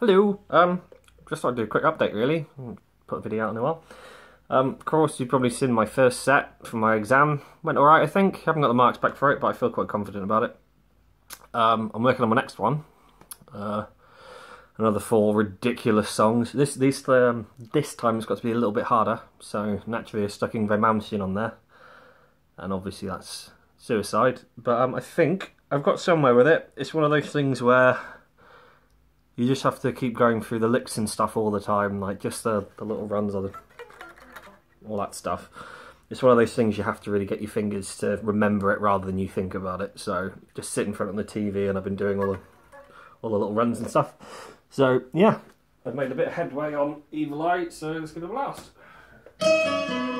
Hello. Um, just thought I'd do a quick update really. Put a video out in a while. Um, of course, you've probably seen my first set for my exam. Went alright, I think. haven't got the marks back for it, but I feel quite confident about it. Um, I'm working on my next one. Uh, another four ridiculous songs. This um, this time it's got to be a little bit harder. So naturally, I stuck Yngwie Malmsteen on there, and obviously that's suicide. But um, I think I've got somewhere with it. It's one of those things where you just have to keep going through the licks and stuff all the time, like just the, the little runs the, all that stuff. It's one of those things you have to really get your fingers to remember it rather than you think about it. So just sit in front of the TV and I've been doing all the all the little runs and stuff. So yeah, I've made a bit of headway on Evil Eye, so it's going to blast.